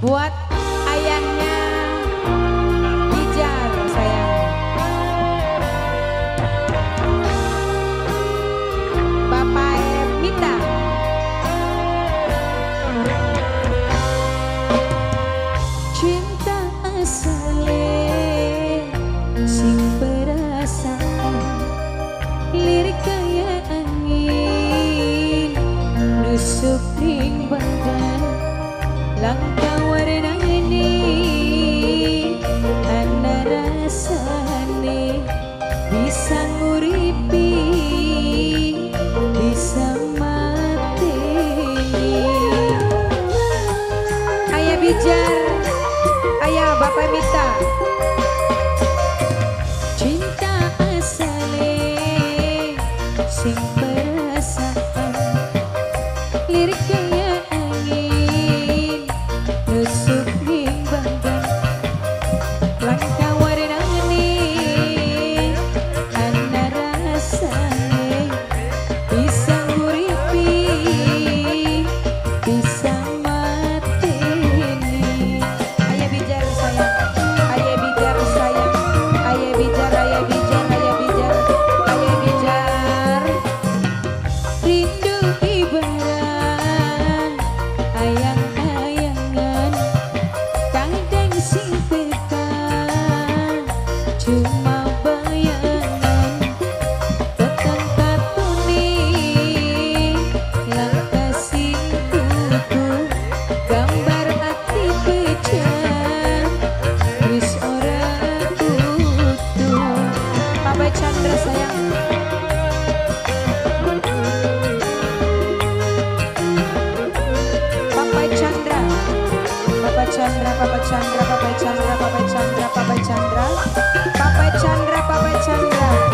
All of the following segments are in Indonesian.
buat ayahnya. Ijar sayang. Bapak Minta Cinta asli sing perasaan lirik kaya angin nusuk Jajar Ayah Bapak Mita Cinta asale eh, Sing Chandra, Papa Chandra, Papa Chandra, Papa Chandra, Papa Chandra, Papa Chandra, Papa Chandra.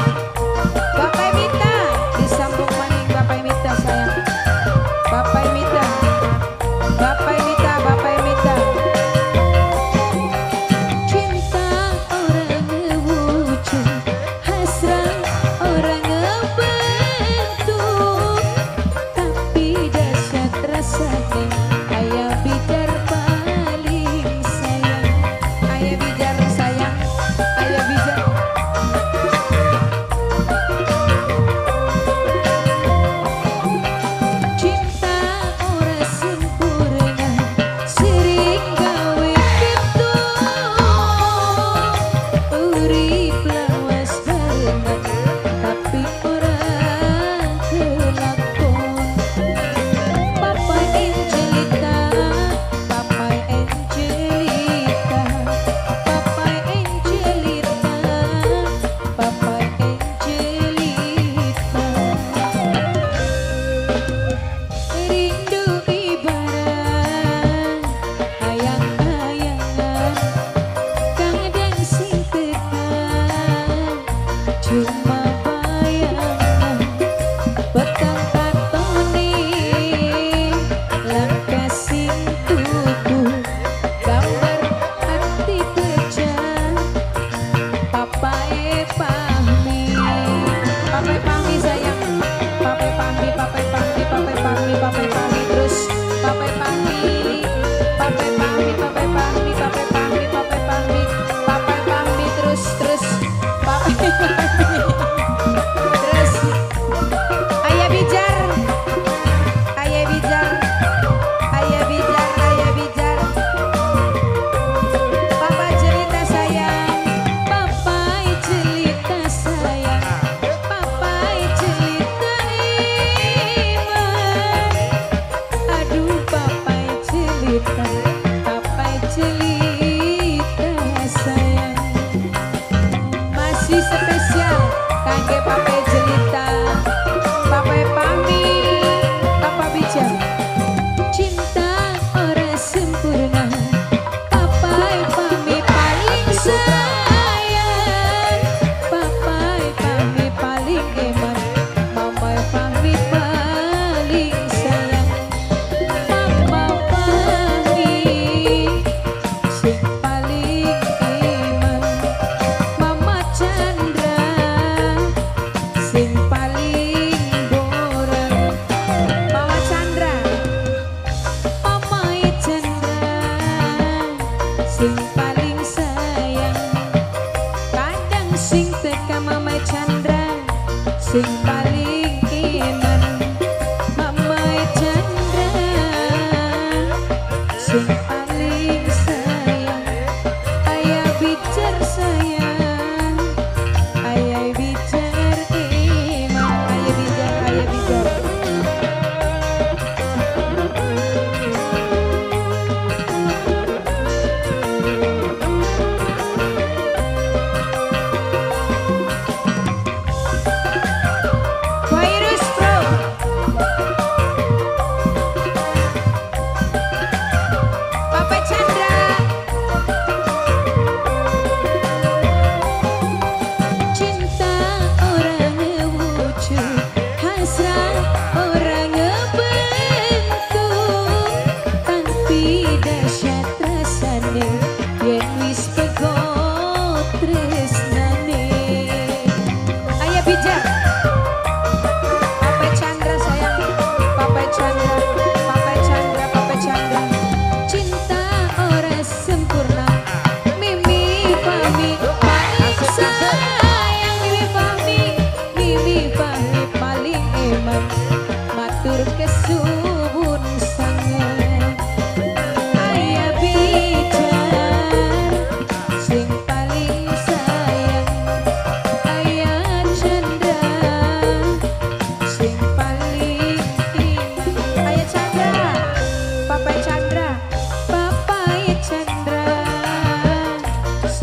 calle papel. Sing